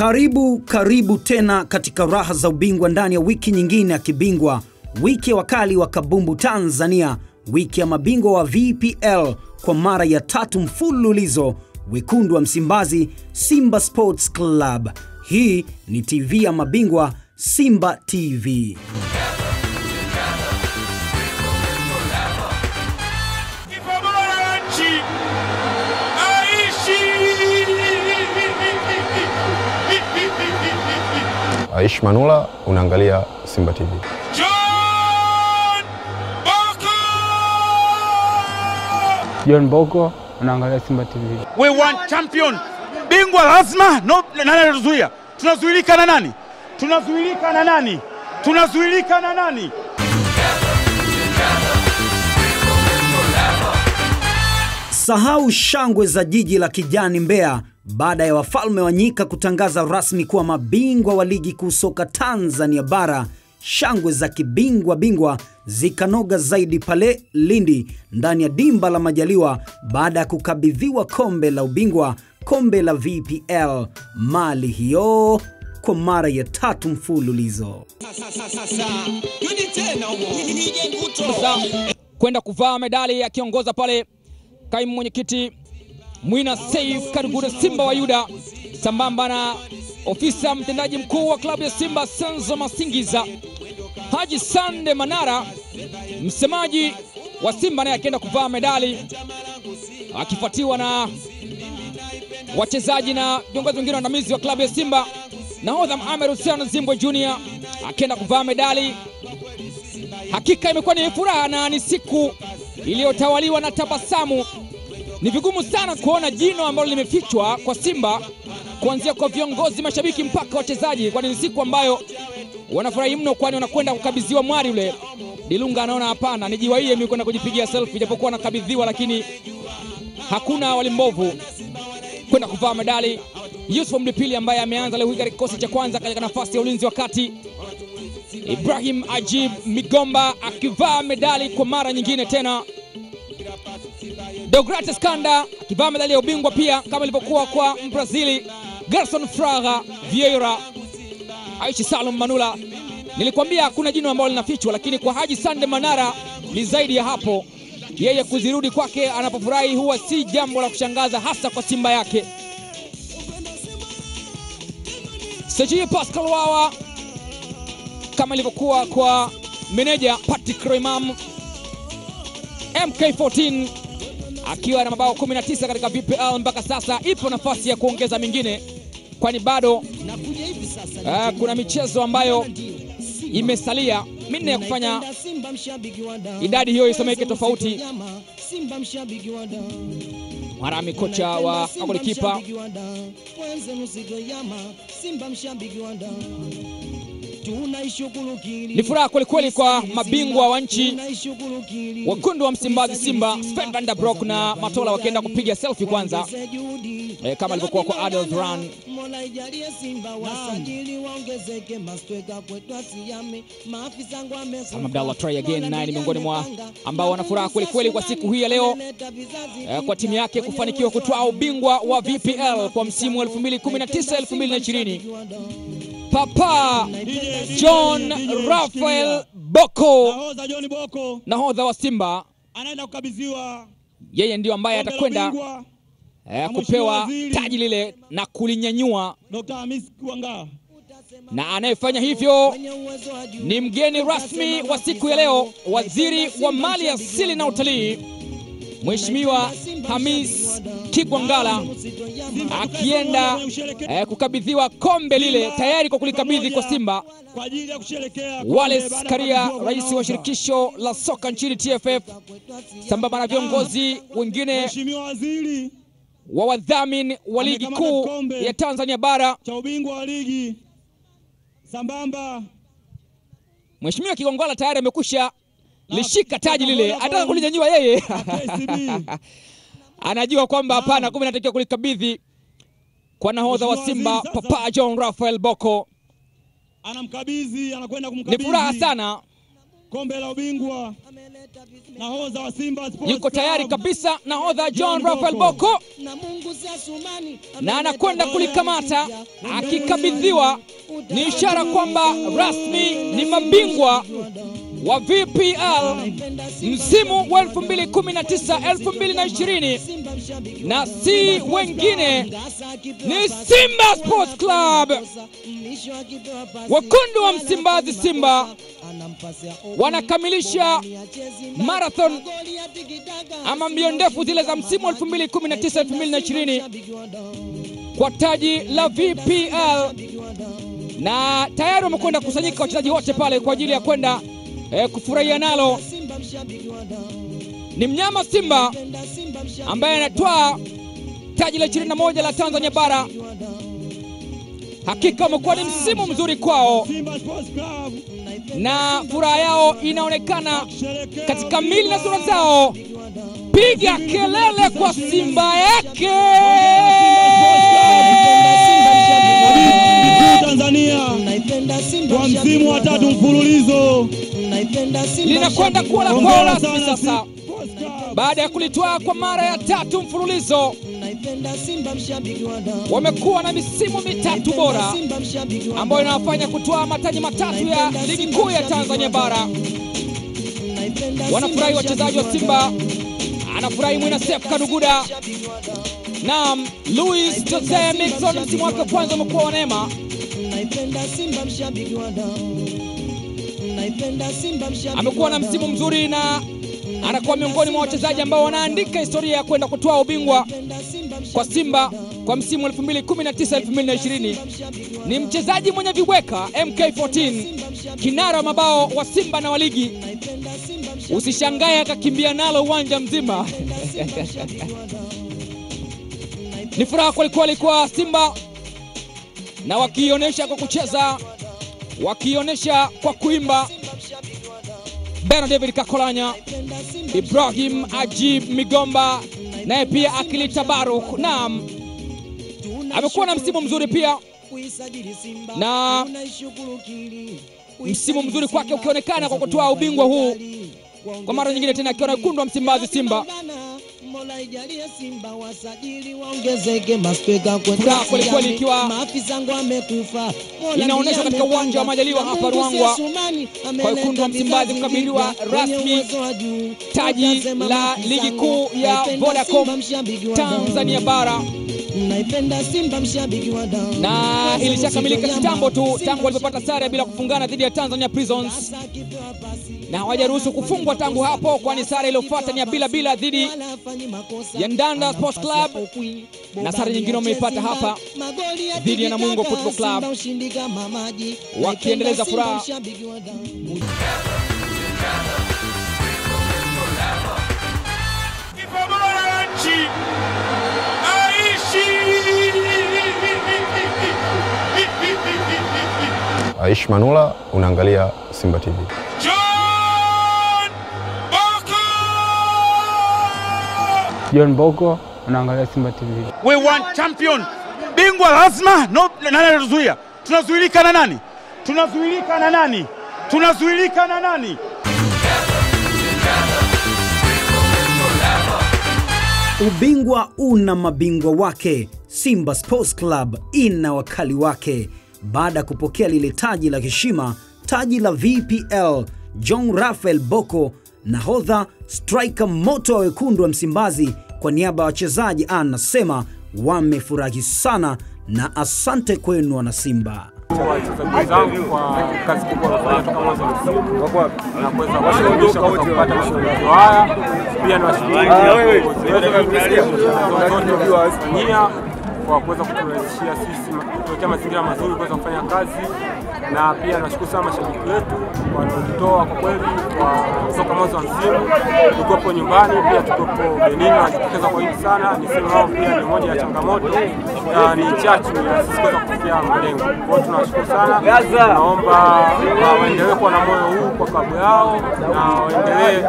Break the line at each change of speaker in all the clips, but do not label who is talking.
Karibu karibu tena katika raha za ubingwa ndani ya wiki nyingine ya kibingwa, wiki ya wakali wa kabumbu Tanzania, wiki ya mabingwa wa VPL kwa mara ya tatu mfululizo, wekundu wa Msimbazi Simba Sports Club. Hii ni TV ya mabingwa Simba TV.
Aish Manula, unaangalia Simba TV.
John Boko.
John Boko unaangalia Simba TV.
We want champion, bingwa lazima. No, nani anatuzuia? Tunazuilika na nani? Tunazuilika na nani? Tunazuilika na nani?
Sahau shangwe za jiji la kijani Mbeya baada ya wafalme wa nyika kutangaza rasmi kuwa mabingwa wa ligi kuu soka Tanzania bara. Shangwe za kibingwa bingwa zikanoga zaidi pale Lindi ndani ya dimba la Majaliwa baada ya kukabidhiwa kombe la ubingwa, kombe la VPL, mali hiyo kwa mara ya tatu mfululizo.
kwenda kuvaa medali akiongoza pale kaimu mwenyekiti Mwina Saif Karugure Simba wa Yuda, sambamba na ofisa mtendaji mkuu wa klabu ya Simba Senzo Masingiza, Haji Sande Manara, msemaji wa Simba naye akienda kuvaa medali akifuatiwa na wachezaji na viongozi wengine waandamizi wa klabu ya Simba. Nahodha Mohamed Hussein Zimbwe Junior akienda kuvaa medali. Hakika imekuwa ni furaha na ni siku iliyotawaliwa na tabasamu. Ni vigumu sana kuona jino ambalo limefichwa kwa Simba, kuanzia kwa viongozi, mashabiki mpaka wachezaji, kwani ni siku ambayo wanafurahi mno, kwani wanakwenda kukabidhiwa mwari ule. Dilunga anaona hapana, nijiwaie mimi kwenda kujipigia selfie, japokuwa anakabidhiwa, lakini hakuna walimbovu kwenda kuvaa medali. Yusuf Mdipili ambaye ameanza leo katika kikosi cha kwanza katika nafasi ya ulinzi wa kati. Ibrahim Ajib Migomba akivaa medali kwa mara nyingine tena. Deogratis Kanda akivaa medali ya ubingwa pia kama ilivyokuwa kwa Mbrazili Gerson Fraga Vieira. Aishi Salum Manula, nilikwambia hakuna jino ambalo linafichwa, lakini kwa Haji Sande Manara ni zaidi ya hapo. Yeye kuzirudi kwake anapofurahi huwa si jambo la kushangaza, hasa kwa Simba yake. Seji Pascal Wawa kama ilivyokuwa kwa meneja Patrick Roimam MK14 akiwa na mabao 19 katika VPL mpaka sasa. Ipo nafasi ya kuongeza mingine, kwani bado uh, kuna michezo ambayo imesalia minne ya kufanya idadi hiyo isomeke tofauti. Marami kocha wa golikipa ni furaha kwelikweli kwa mabingwa wa nchi. Wekundu wa Msimbazi Simba, Sven van der Broek na Matola wakienda kupiga selfie kwanza. E, kama alivyokuwa kwa Adel Duran. Salma Abdallah try again, naye ni miongoni mwa ambao wana furaha kwelikweli kwa siku hii ya leo. e, kwa timu yake kufanikiwa kutwaa ubingwa wa VPL kwa msimu wa 2019 2020. Papa John Rafael Boko,
Nahodha
hodha wa Simba,
anaenda kukabidhiwa
yeye ndio ambaye atakwenda eh, kupewa taji lile na kulinyanyua,
Dr. Hamis Kuanga
na anayefanya hivyo ni mgeni rasmi wa siku ya leo, waziri wa mali asili na utalii, Mheshimiwa Hamis Kigwangala akienda eh, kukabidhiwa kombe lile tayari kwa kulikabidhi kwa Simba.
kwa ajili ya kusherekea kombe
Wallace Karia, rais wa shirikisho la soka nchini TFF, sambamba na viongozi wengine wa wadhamini wa ligi kuu ya Tanzania bara,
cha ubingwa wa ligi sambamba
Mheshimiwa Kigongwala tayari amekusha lishika taji lile, anataka kulinyanyua yeye. anajua kwamba hapana, kumbe natakiwa kulikabidhi kwa nahodha wa Simba Papa John Rafael Boko.
anamkabidhi anakwenda kumkabidhi.
Ni furaha sana
kombe la ubingwa. Nahodha wa Simba Sports
yuko tayari kabisa nahodha John Rafael Boko na anakwenda kulikamata akikabidhiwa. Ni ishara kwamba rasmi ni mabingwa wa VPL msimu wa 2019 2020, na si wengine ni Simba Sports Club. Wekundu wa Msimbazi Simba wanakamilisha marathon ama mbio ndefu zile za msimu wa 2019 2020 kwa taji la VPL, na tayari wamekwenda kusanyika wachezaji wote pale kwa ajili ya kwenda eh, kufurahia nalo. Ni mnyama Simba ambaye anatwaa taji la 21 la Tanzania bara. Hakika umekuwa ni msimu mzuri kwao na furaha yao inaonekana katika mili na sura zao. Piga kelele kwa Simba yake!
Tanzania. Kwa msimu wa tatu mfululizo.
Linakwenda kuwa la kwao rasmi sasa, baada ya kulitwaa kwa mara ya tatu mfululizo. Wamekuwa na misimu mitatu bora ambayo inawafanya kutwaa mataji matatu ya ligi kuu ya Tanzania bara. Wanafurahi wachezaji wa Simba, anafurahi Mwinasef Kaduguda. Naam, Luis Jose Mixon msimu wake wa kwanza umekuwa wa neema. Amekuwa na msimu mzuri na anakuwa miongoni mwa wachezaji ambao wanaandika historia ya kwenda kutoa ubingwa kwa Simba kwa msimu 2019 2020. Ni mchezaji mwenye viweka MK14, kinara wa mabao wa Simba na waligi. Usishangae akakimbia nalo uwanja mzima. Ni furaha kwelikweli kwa Simba na wakionyesha kwa kucheza, wakionyesha kwa kuimba. Bernard David Kakolanya, Ibrahim Ajib Migomba naye pia Akili Tabaruk, Naam, amekuwa na msimu mzuri pia na msimu mzuri kwake ukionekana kwa kutoa ubingwa huu kwa mara nyingine tena akiwa na wekundu wa Msimbazi Simba.
Mola ijalie Simba wasajili waongezeke maspeka
kwenda kweli kweli ikiwa
maafisa wangu amekufa.
Inaonesha katika uwanja wa Majaliwa hapa Ruangwa kwa wekundu wa Msimbazi kukabidhiwa rasmi taji la ligi kuu ya Vodacom Tanzania bara
naipenda Simba mshabiki wa damu.
Na ilishakamilika kitambo tu tangu walipopata sare bila kufungana dhidi ya Tanzania Prisons, na hawajaruhusu kufungwa tangu hapo, kwani sare iliyofuata ni ya bila bila dhidi ya Ndanda Sports Club, na sare nyingine wameipata hapa dhidi ya Namungo Football Club, wakiendeleza furaha.
Kipa bora wa nchi
Aish Manula, unaangalia Simba TV.
John Boko.
John Boko, unaangalia Simba TV.
We want champion, bingwa lazima. No, nani anatuzuia? Tunazuilika na nani? Tunazuilika na nani? Tunazuilika na nani?
Ubingwa una mabingwa wake. Simba Sports Club ina wakali wake. Baada ya kupokea lile taji la heshima, taji la VPL, John Rafael Boko, nahodha striker moto wa wekundu wa Msimbazi, kwa niaba ya wachezaji anasema wamefurahi sana na asante kwenu wana Simba.
kwa kuweza. Pia kwa kuweza kuturahisishia sisi kutuwekea mazingira mazuri kuweza kufanya kazi, na pia nashukuru sana mashabiki wetu wanaojitoa kwa kweli kwa soka mwanzo wa msimu. tukiwepo nyumbani, pia tukiwepo Benin, wanajitokeza kwa wingi sana. Niseme wao pia ni moja ya changamoto na ni chachu ya sisi kuweza kufikia malengo. Kwa hiyo tunawashukuru sana, naomba waendelee kuwa na moyo huu kwa klabu yao na waendelee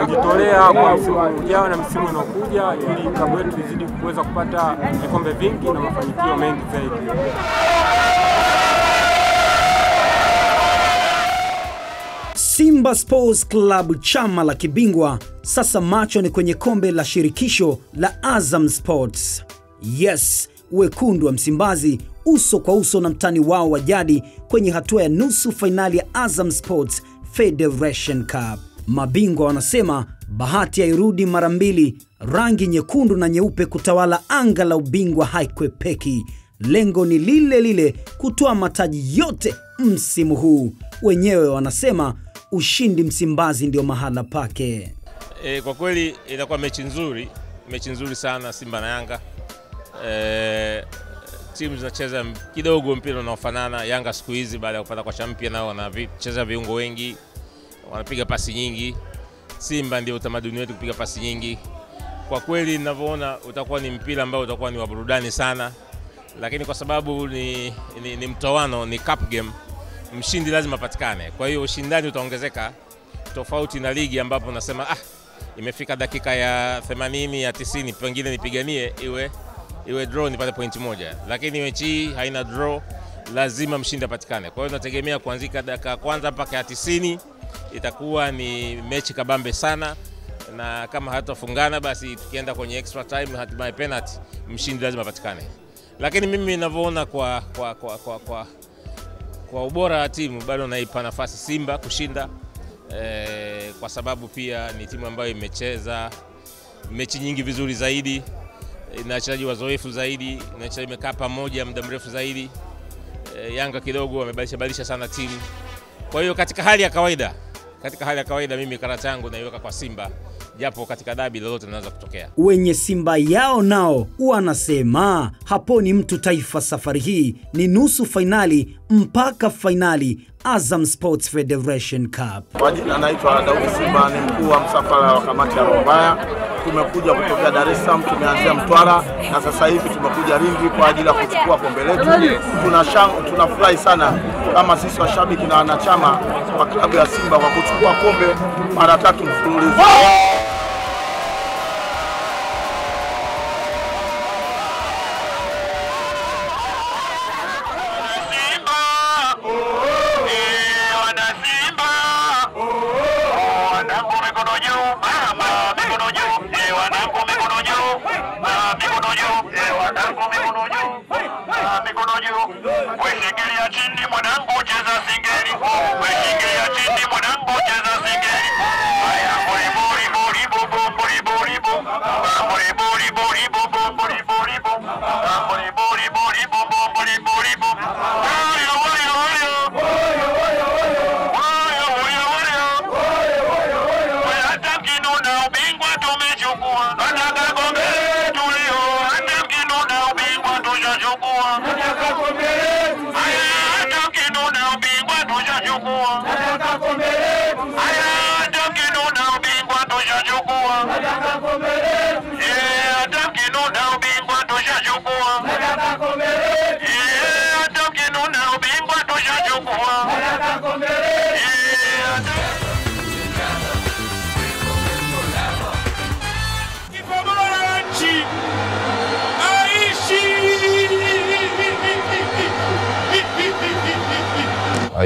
kujitolea kwa msimu ujao na msimu unaokuja, ili klabu yetu izidi kuweza kupata vikombe vingi na mafanikio mengi zaidi.
Simba Sports Club, chama la kibingwa, sasa macho ni kwenye kombe la shirikisho la Azam Sports. Yes, wekundu wa Msimbazi uso kwa uso na mtani wao wa jadi kwenye hatua ya nusu fainali ya Azam Sports Federation Cup. Mabingwa wanasema bahati hairudi mara mbili, rangi nyekundu na nyeupe kutawala anga la ubingwa haikwepeki. Lengo ni lile lile, kutoa mataji yote msimu huu. Wenyewe wanasema ushindi Msimbazi ndio mahala pake.
E, kwa kweli itakuwa mechi nzuri, mechi nzuri sana Simba na Yanga. E, timu zinacheza kidogo mpira unaofanana. Yanga siku hizi baada ya kupata kocha mpya, nao wanacheza viungo wengi, wanapiga pasi nyingi. Simba ndio utamaduni wetu kupiga pasi nyingi. Kwa kweli ninavyoona utakuwa ni mpira ambao utakuwa ni wa burudani sana, lakini kwa sababu ni, ni, ni mtoano, ni cup game, mshindi lazima apatikane. Kwa hiyo ushindani utaongezeka, tofauti na ligi ambapo unasema ah, imefika dakika ya 80 ya 90, pengine nipiganie iwe iwe draw nipate pointi moja, lakini mechi hii haina draw, lazima mshindi apatikane. Kwa hiyo nategemea kuanzika dakika ya kwanza mpaka ya 90 itakuwa ni mechi kabambe sana, na kama hatafungana basi tukienda kwenye extra time, hatimaye penalty, mshindi lazima apatikane. Lakini mimi ninavyoona kwa, kwa, kwa, kwa, kwa, kwa ubora wa timu bado naipa nafasi Simba kushinda eh, kwa sababu pia ni timu ambayo imecheza mechi nyingi vizuri zaidi ina wachezaji wazoefu zaidi, ina wachezaji imekaa pamoja muda mrefu zaidi. E, Yanga kidogo wamebadilisha badilisha sana timu. Kwa hiyo katika hali ya kawaida, katika hali ya kawaida mimi karata yangu naiweka kwa Simba, japo katika dabi lolote linaweza kutokea.
Wenye Simba yao nao wanasema haponi mtu taifa. Safari hii ni nusu fainali mpaka fainali Azam Sports Federation Cup.
Kwa jina anaitwa Daudi Simba, ni mkuu wa msafara wa kamati ya Rombaya. Tumekuja kutokea Dar es Salaam, tumeanzia Mtwara na sasa hivi tumekuja Lindi kwa ajili ya kuchukua kombe letu. Tunashang- Tunafurahi sana kama sisi washabiki na wanachama wa klabu ya Simba kwa kuchukua kombe mara tatu mfululizo.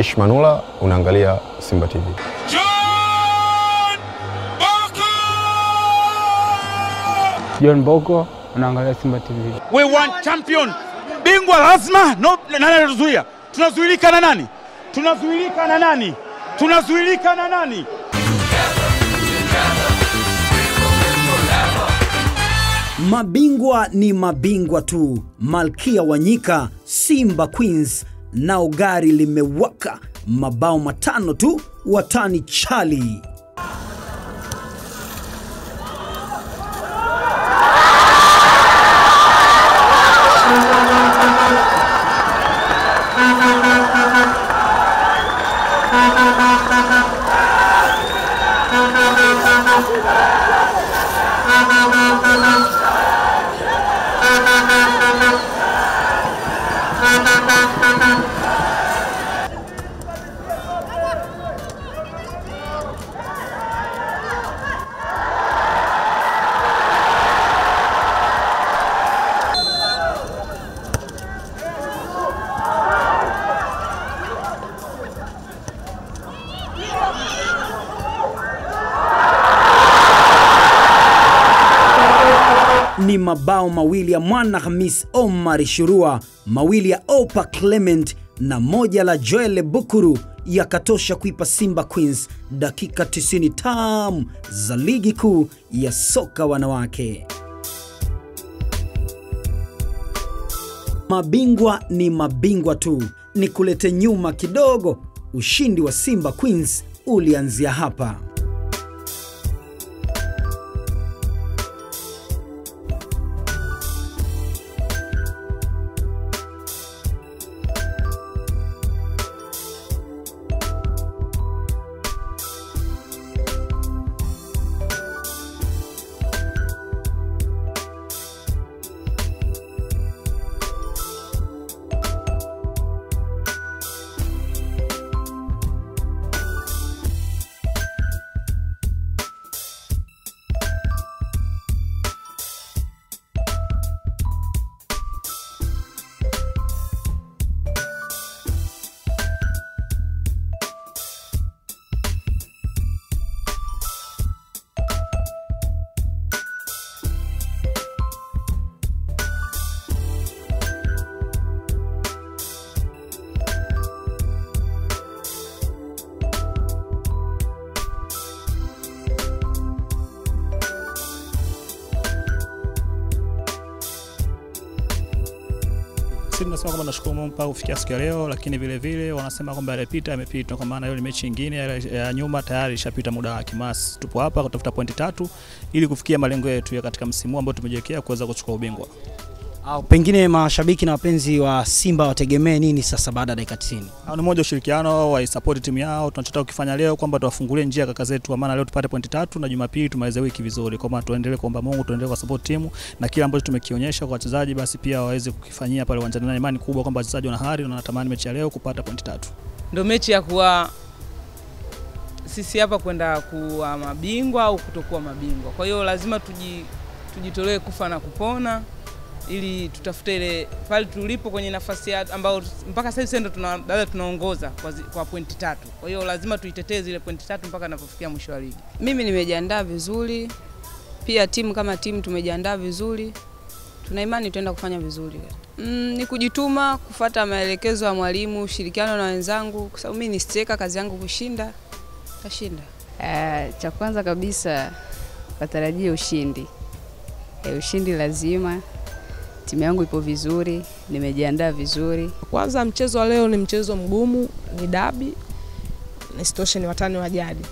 Aish Manula, unaangalia Simba TV.
John Boko.
John Boko, unaangalia Simba TV.
We want champion, bingwa lazima. No, nani anatuzuia? Tunazuilika na nani? Tunazuilika na nani? Tunazuilika na nani?
Mabingwa ni mabingwa tu. Malkia wa nyika Simba Queens, nao gari limewaka, mabao matano tu, watani chali. 감사합니다. Mabao mawili ya Mwana Hamis Omar Shurua, mawili ya Opa Clement na moja la Joel Bukuru yakatosha kuipa Simba Queens dakika 90 tamu za ligi kuu ya soka wanawake. Mabingwa ni mabingwa tu. Ni kulete nyuma kidogo, ushindi wa Simba Queens ulianzia hapa.
Sisi nasema kwamba nashukuru Mungu mpaka kufikia siku ya leo, lakini vile vile wanasema kwamba alipita yamepita, kwa maana hiyo ni mechi nyingine ya, nyuma tayari ishapita muda wake. Mas tupo hapa kutafuta pointi tatu ili kufikia malengo yetu ya katika msimu ambao tumejiwekea kuweza kuchukua ubingwa.
Au pengine mashabiki na wapenzi wa Simba wategemee nini sasa baada ya dakika 90?
Hao ni moja ushirikiano wa support timu yao. Tunachotaka kukifanya leo kwamba tuwafungulie njia kaka zetu, maana leo tupate pointi tatu na Jumapili tumalize wiki vizuri, kwa maana tuendelee kuomba Mungu, tuendelee kwa support timu na kila ambacho tumekionyesha kwa wachezaji, basi pia waweze kukifanyia pale uwanjani, na imani kubwa kwamba wachezaji wana hari na wanatamani mechi ya leo kupata pointi tatu.
Ndio mechi ya kuwa sisi hapa kwenda kuwa mabingwa au kutokuwa mabingwa. Kwa hiyo lazima tuji, tujitolee kufa na kupona ili tutafute ile pale tulipo kwenye nafasi ambayo ambao mpaka sasa ndio tuna labda tunaongoza kwa, zi- kwa pointi tatu. Kwa hiyo lazima tuitetee zile pointi tatu mpaka napofikia mwisho wa ligi.
Mimi nimejiandaa vizuri, pia timu kama timu tumejiandaa vizuri, tuna imani tutaenda kufanya vizuri. Mm, ni kujituma, kufata maelekezo ya mwalimu, ushirikiano na wenzangu, kwa sababu mimi ni steka, kazi yangu kushinda, tashinda.
Uh, cha kwanza kabisa watarajie ushindi. E, ushindi lazima. Timu yangu ipo vizuri, nimejiandaa vizuri.
Kwanza mchezo wa leo ni mchezo mgumu, ni dabi, nisitoshe ni watani wa jadi.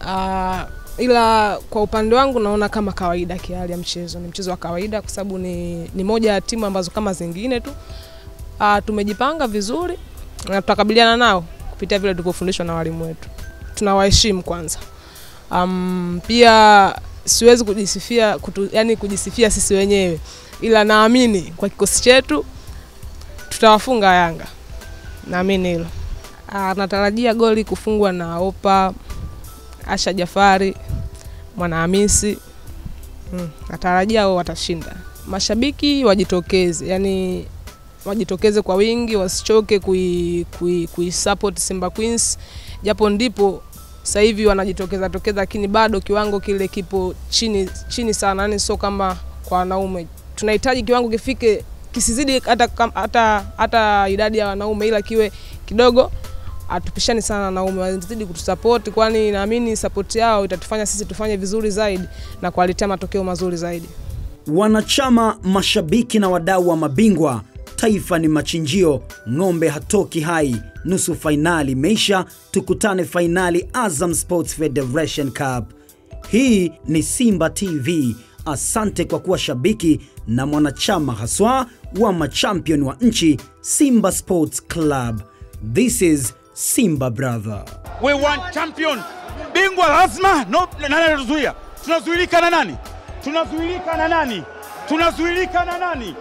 Uh, ila kwa upande wangu naona kama kawaida kihali ya mchezo, ni mchezo wa kawaida kwa sababu ni, ni moja ya timu ambazo kama zingine tu. Uh, tumejipanga vizuri na tutakabiliana nao kupitia vile tulivyofundishwa na walimu wetu. Tunawaheshimu kwanza. Um, pia siwezi kujisifia kutu, yani kujisifia sisi wenyewe, ila naamini kwa kikosi chetu tutawafunga Yanga, naamini hilo. Ah, Natarajia goli kufungwa na Opa, Asha Jafari, Mwanahamisi. Hmm, natarajia wao watashinda. Mashabiki wajitokeze, yani wajitokeze kwa wingi, wasichoke kui, kui, kui support Simba Queens, japo ndipo sasa hivi wanajitokeza tokeza, lakini bado kiwango kile kipo chini chini sana, yani sio kama kwa wanaume. Tunahitaji kiwango kifike kisizidi hata hata hata idadi ya wanaume, ila kiwe kidogo atupishani sana na wanaume, wazidi kutusapoti, kwani naamini support yao itatufanya sisi tufanye vizuri zaidi na kuwaletea matokeo mazuri zaidi.
Wanachama, mashabiki na wadau wa mabingwa, taifa ni machinjio, ng'ombe hatoki hai. Nusu fainali imeisha, tukutane fainali Azam Sports Federation Cup. Hii ni Simba TV. Asante kwa kuwa shabiki na mwanachama haswa wa machampion wa nchi Simba Sports Club. This is Simba Brother.
We want champion. Bingwa lazima. No, nani anatuzuia? Tunazuilika na nani? Tunazuilika na nani? Tunazuilika na nani?